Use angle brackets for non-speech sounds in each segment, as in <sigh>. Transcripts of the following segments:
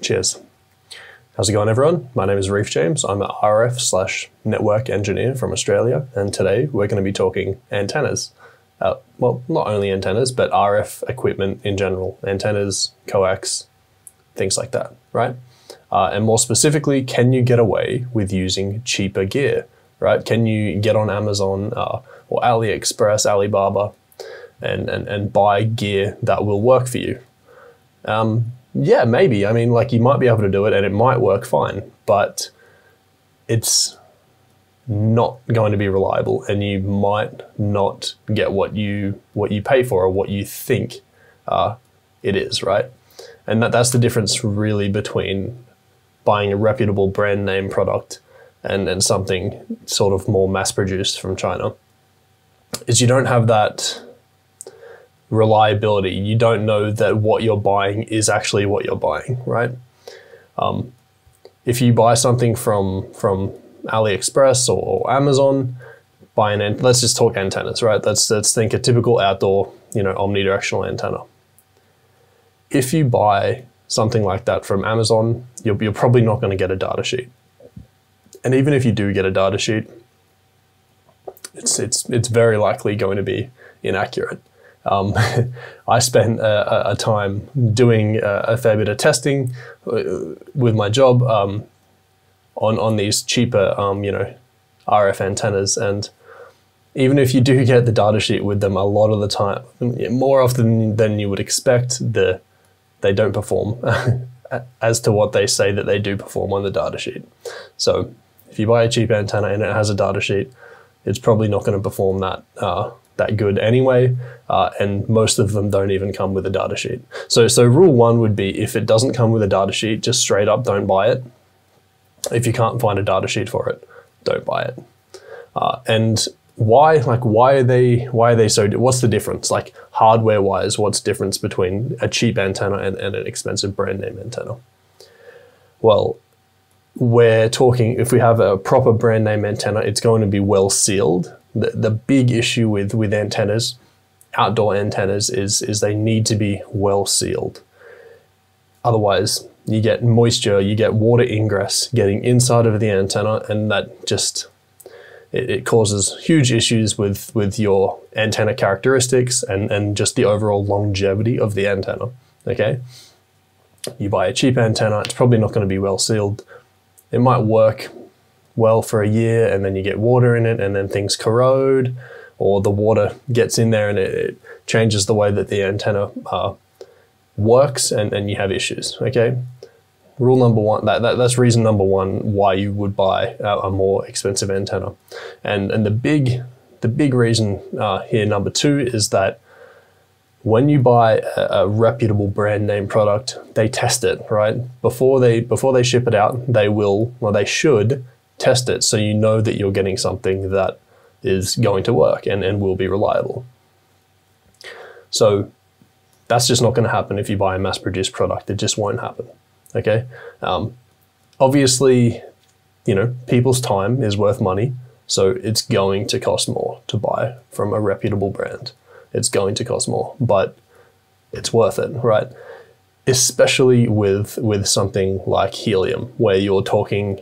Cheers. How's it going, everyone? My name is Reef James. I'm an RF slash network engineer from Australia, and today we're going to be talking antennas. Uh, well, not only antennas, but RF equipment in general antennas, coax, things like that, right? Uh, and more specifically, can you get away with using cheaper gear, right? Can you get on Amazon uh, or AliExpress, Alibaba, and, and, and buy gear that will work for you? Um, yeah, maybe. I mean, like you might be able to do it and it might work fine, but it's not going to be reliable and you might not get what you what you pay for or what you think uh, it is, right? And that, that's the difference really between buying a reputable brand name product and, and something sort of more mass produced from China is you don't have that reliability. You don't know that what you're buying is actually what you're buying, right? Um, if you buy something from from AliExpress or Amazon, buy an let's just talk antennas, right? Let's let's think a typical outdoor, you know, omnidirectional antenna. If you buy something like that from Amazon, you're, you're probably not going to get a data sheet. And even if you do get a data sheet, it's it's it's very likely going to be inaccurate. Um, <laughs> I spent a, a, time doing a, a, fair bit of testing uh, with my job um, on on these cheaper, um, you know, RF antennas, and even if you do get the data sheet with them, a lot of the time, more often than you would expect, the they don't perform <laughs> as to what they say that they do perform on the data sheet. So if you buy a cheap antenna and it has a data sheet, it's probably not going to perform that uh, that good anyway, uh, and most of them don't even come with a data sheet. So, so rule one would be if it doesn't come with a data sheet, just straight up don't buy it. If you can't find a data sheet for it, don't buy it. Uh, and why? Like, why are they? Why are they so? What's the difference? Like hardware wise, what's difference between a cheap antenna and, and an expensive brand name antenna? Well, we're talking if we have a proper brand name antenna, it's going to be well sealed the, the big issue with, with antennas, outdoor antennas, is, is they need to be well sealed. Otherwise, you get moisture, you get water ingress getting inside of the antenna, and that just it, it, causes huge issues with, with your antenna characteristics and, and just the overall longevity of the antenna. Okay, you buy a cheap antenna, it's probably not going to be well sealed. It might work well for a year and then you get water in it and then things corrode or the water gets in there and it, it changes the way that the antenna uh, works and, and you have issues, okay? Rule number one, that, that, that's reason number one why you would buy a, a more expensive antenna. And, and the big, the big reason uh, here, number two, is that when you buy a, a, reputable brand name product, they test it, right? Before they before they ship it out, they will, or they should test it so you know that you're getting something that is going to work and, and will be reliable. So that's just not going to happen if you buy a mass produced product. It just won't happen. Okay. Um, obviously, you know, people's time is worth money. So it's going to cost more to buy from a reputable brand. It's going to cost more, but it's worth it, right? Especially with with something like helium, where you're talking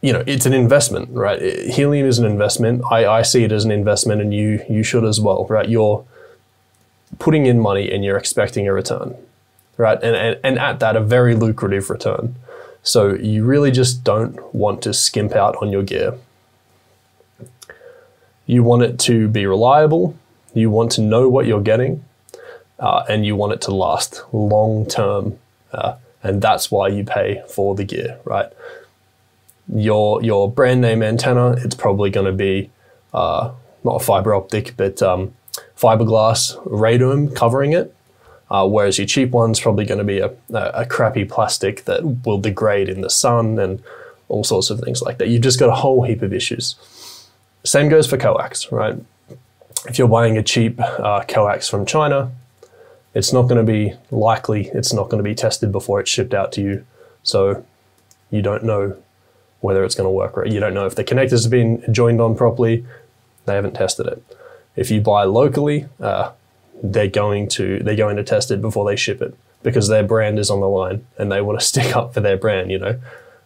you know, it's an investment, right? Helium is an investment. I, I see it as an investment, and you you should as well, right? You're putting in money and you're expecting a return, right? And, and, and at that, a very lucrative return. So you really just don't want to skimp out on your gear. You want it to be reliable. You want to know what you're getting, uh, and you want it to last long term. Uh, and that's why you pay for the gear, right? Your your brand name antenna, it's probably going to be uh, not a fiber optic, but um, fiberglass radome covering it. Uh, whereas your cheap one's probably going to be a, a, crappy plastic that will degrade in the sun and all sorts of things like that. You've just got a whole heap of issues. Same goes for coax, right? If you're buying a cheap uh, coax from China, it's not going to be likely, it's not going to be tested before it's shipped out to you. So you don't know whether it's going to work right. You don't know if the connectors have been joined on properly. They haven't tested it. If you buy locally, uh, they're going to they're going to test it before they ship it. because their brand is on the line and they want to <laughs> stick up for their brand. You know,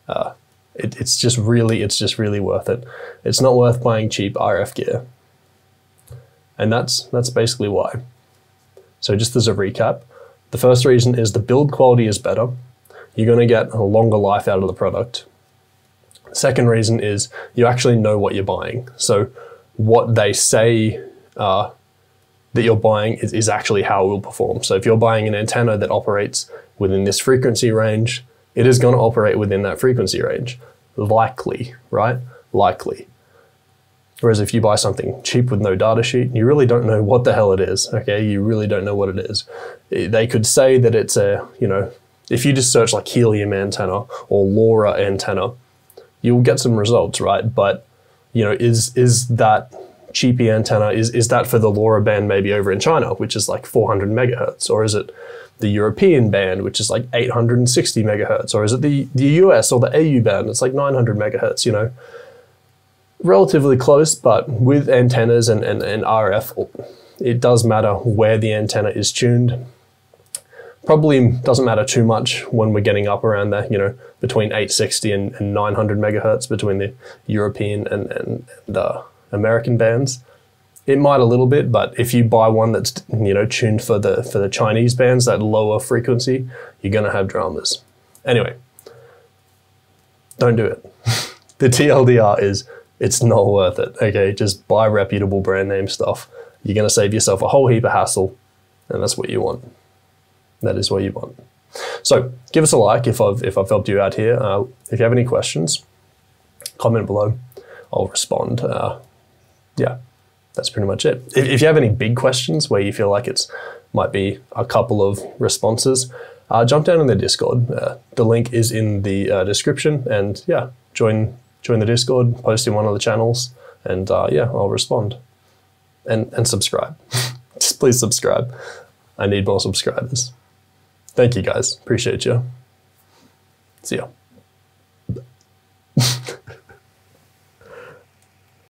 uh, it, it's just really it's just really worth it. It's not worth buying cheap RF gear, and that's that's basically why. So just as a recap, the first reason is the build quality is better. You're going to get a longer life out of the product. Second reason is you actually know what you're buying. So what they say uh, that you're buying is, is actually how it will perform. So if you're buying an antenna that operates within this frequency range, it is going to operate within that frequency range. Likely, right? Likely. Whereas if you buy something cheap with no data sheet, you really don't know what the hell it is. Okay, you really don't know what it is. They could say that it's a, you know, if you just search like helium antenna or LoRa antenna, you'll get some results, right? But you know, is is that cheapy antenna is is that for the LoRa band maybe over in China, which is like 400 megahertz, or is it the European band, which is like 860 megahertz, or is it the the US or the AU band? It's like 900 megahertz. You know, relatively close, but with antennas and, and, and RF, it does matter where the antenna is tuned probably doesn't matter too much when we're getting up around there, you know, between 860 and, and 900 megahertz between the European and, and the American bands. It might a little bit, but if you buy one that's you know tuned for the for the Chinese bands, that lower frequency, you're gonna have dramas. Anyway, don't do it. <laughs> the TLDR is it's not worth it. Okay, just buy reputable brand name stuff. You're gonna save yourself a whole heap of hassle, and that's what you want that is what you want. So give us a like if I've, if I've helped you out here. Uh, if you have any questions, comment below. I'll respond. Uh, yeah, that's pretty much it. If, if, you have any big questions where you feel like it's might be a couple of responses, uh, jump down in the Discord. Uh, the link is in the uh, description, and yeah, join join the Discord, post in one of the channels, and uh, yeah, I'll respond. And and subscribe. <laughs> Just please subscribe. I need more subscribers. Thank you guys. Appreciate you. See ya.